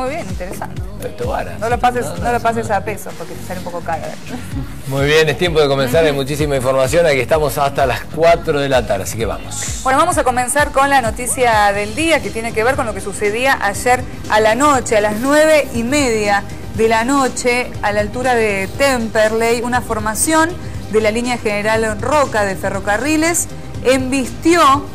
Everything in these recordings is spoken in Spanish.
Muy bien, interesante. No lo pases, no, lo pases a pesos porque te sale un poco caro. Muy bien, es tiempo de comenzar, hay muchísima información, aquí estamos hasta las 4 de la tarde, así que vamos. Bueno, vamos a comenzar con la noticia del día que tiene que ver con lo que sucedía ayer a la noche, a las 9 y media de la noche, a la altura de Temperley, una formación de la línea general Roca de Ferrocarriles embistió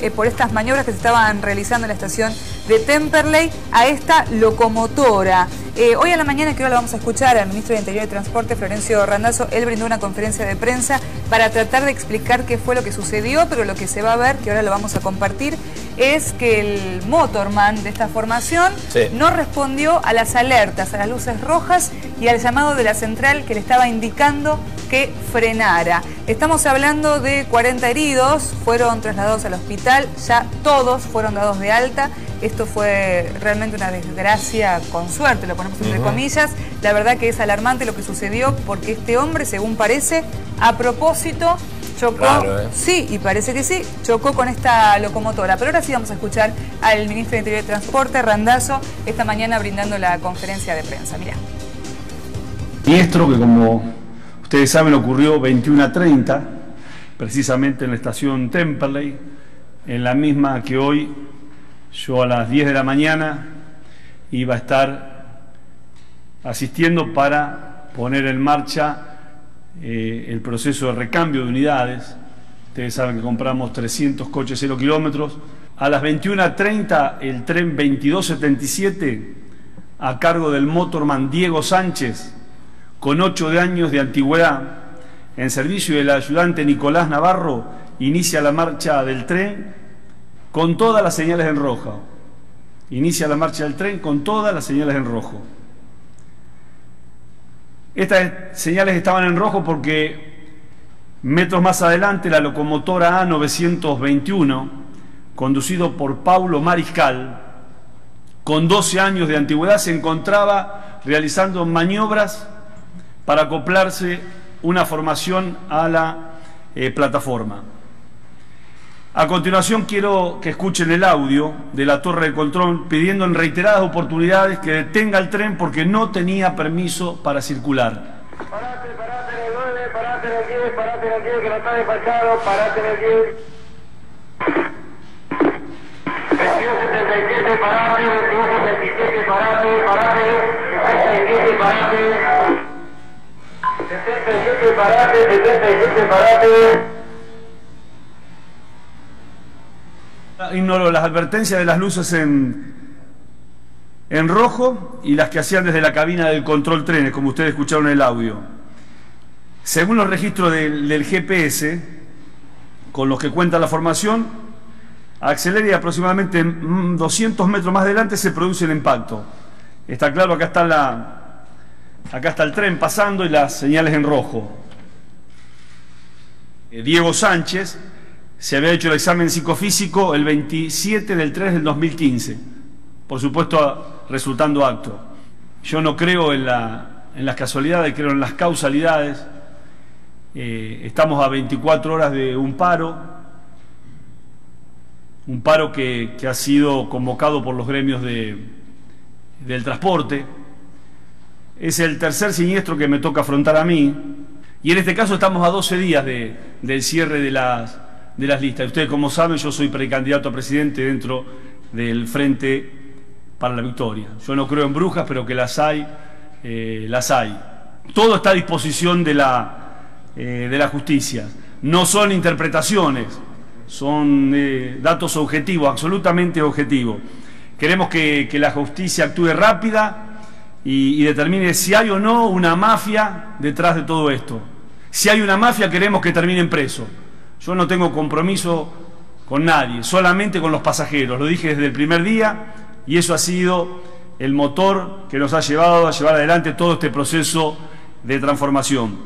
eh, por estas maniobras que se estaban realizando en la estación de Temperley a esta locomotora. Eh, hoy a la mañana, que ahora lo vamos a escuchar al ministro de Interior y Transporte, Florencio Randazzo, él brindó una conferencia de prensa para tratar de explicar qué fue lo que sucedió, pero lo que se va a ver, que ahora lo vamos a compartir, es que el motorman de esta formación no respondió a las alertas, a las luces rojas y al llamado de la central que le estaba indicando que frenara. Estamos hablando de 40 heridos, fueron trasladados al hospital, ya todos fueron dados de alta. Esto fue realmente una desgracia con suerte, lo ponemos entre comillas. La verdad que es alarmante lo que sucedió porque este hombre, según parece, a propósito chocó, ¿eh? sí, y parece que sí, chocó con esta locomotora. Pero ahora sí vamos a escuchar al ministro de Interior y Transporte, Randazo, esta mañana brindando la conferencia de prensa. Mirá. Siniestro que como ustedes saben ocurrió 21 a 30, precisamente en la estación Temperley, en la misma que hoy yo a las 10 de la mañana iba a estar asistiendo para poner en marcha eh, el proceso de recambio de unidades. Ustedes saben que compramos 300 coches 0 kilómetros. A las 21.30 el tren 2277 a cargo del motorman Diego Sánchez, con 8 de años de antigüedad, en servicio del ayudante Nicolás Navarro, inicia la marcha del tren con todas las señales en rojo. Inicia la marcha del tren con todas las señales en rojo. Estas señales estaban en rojo porque metros más adelante la locomotora A921, conducido por Paulo Mariscal, con 12 años de antigüedad, se encontraba realizando maniobras para acoplarse una formación a la eh, plataforma. A continuación quiero que escuchen el audio de la torre de control pidiendo en reiteradas oportunidades que detenga el tren porque no tenía permiso para circular. Parate, parate en el 9, parate en el 10, parate en el 10 que no está despachado, parate en el 10. 2277, parate, 2277, parate, parate, 77, parate. 77, parate, 77, parate. Ignoro las advertencias de las luces en, en rojo y las que hacían desde la cabina del control trenes, como ustedes escucharon en el audio. Según los registros del, GPS, con los que cuenta la formación, acelera y aproximadamente 200 metros más adelante se produce el impacto. Está claro, acá está, la, acá está el tren pasando y las señales en rojo. Eh, Diego Sánchez se había hecho el examen psicofísico el 27 del 3 del 2015, por supuesto resultando acto. Yo no creo en, las casualidades, creo en las causalidades. Eh, estamos a 24 horas de un paro, un paro que, ha sido convocado por los gremios de, del transporte. Es el tercer siniestro que me toca afrontar a mí. Y en este caso estamos a 12 días del cierre de las de las listas. Ustedes, como saben, yo soy precandidato a presidente dentro del Frente para la Victoria. Yo no creo en brujas, pero que las hay, eh, las hay. Todo está a disposición de la, eh, de la justicia. No son interpretaciones, son eh, datos objetivos, absolutamente objetivos. Queremos que, la justicia actúe rápida y, y determine si hay o no una mafia detrás de todo esto. Si hay una mafia, queremos que terminen presos. Yo no tengo compromiso con nadie, solamente con los pasajeros. Lo dije desde el primer día y eso ha sido el motor que nos ha llevado a llevar adelante todo este proceso de transformación.